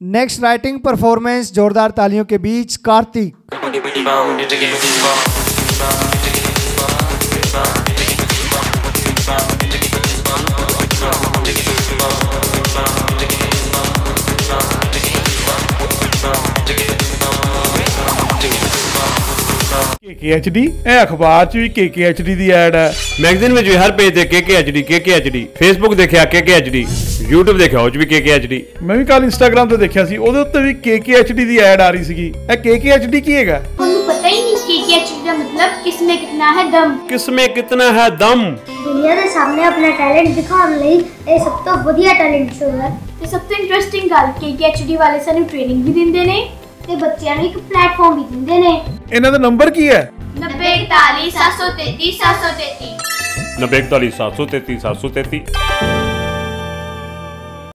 Next writing performance जोरदार तालियों के बीच कार्तिक KKHD ਇਹ ਅਖਬਾਰ 'ਚ ਵੀ KKHD ਦੀ ਐਡ ਹੈ ਮੈਗਜ਼ੀਨ ਵਿੱਚ ਵੀ ਹਰ ਪੇਜ ਤੇ KKHD KKHD ਫੇਸਬੁੱਕ ਦੇਖਿਆ KKHD YouTube ਦੇਖਿਆ ਉਹ 'ਚ ਵੀ KKHD ਮੈਂ ਵੀ ਕੱਲ ਇੰਸਟਾਗ੍ਰam ਤੇ ਦੇਖਿਆ ਸੀ ਉਹਦੇ ਉੱਤੇ ਵੀ KKHD ਦੀ ਐਡ ਆ ਰਹੀ ਸੀਗੀ। ਇਹ KKHD ਕੀ ਹੈਗਾ? ਤੁਹਾਨੂੰ ਪਤਾ ਹੀ ਨਹੀਂ ਐਚ ਦਾ ਮਤਲਬ ਕਿਸਮੇ ਕਿਤਨਾ ਹੈ ਦਮ। ਕਿਸਮੇ ਕਿਤਨਾ ਹੈ ਦਮ? ਦੁਨੀਆ ਦੇ ਸਾਹਮਣੇ ਆਪਣਾ ਟੈਲੈਂਟ ਦਿਖਾਉਣ ਲਈ ਇਹ ਸਭ ਤੋਂ ਵਧੀਆ ਟੈਲੈਂਟ ਸ਼ੋਅ ਹੈ। ਤੇ ਸਭ ਤੋਂ ਇੰਟਰਸਟਿੰਗ ਗੱਲ ਐਚਡੀ ਵਾਲੇ ਸਾਨੂੰ ਟ੍ਰੇਨਿੰਗ ਵੀ ਦਿੰਦੇ ਨੇ ਤੇ ਬੱਚਿਆਂ ਨੂੰ ਇੱਕ ਪਲੇਟਫਾਰਮ ਵੀ ਦਿੰਦੇ ਨੇ। ਇਹਨਾਂ ਦਾ ਨੰਬਰ ਕੀ ਹੈ? 90 41 733 733 94733 733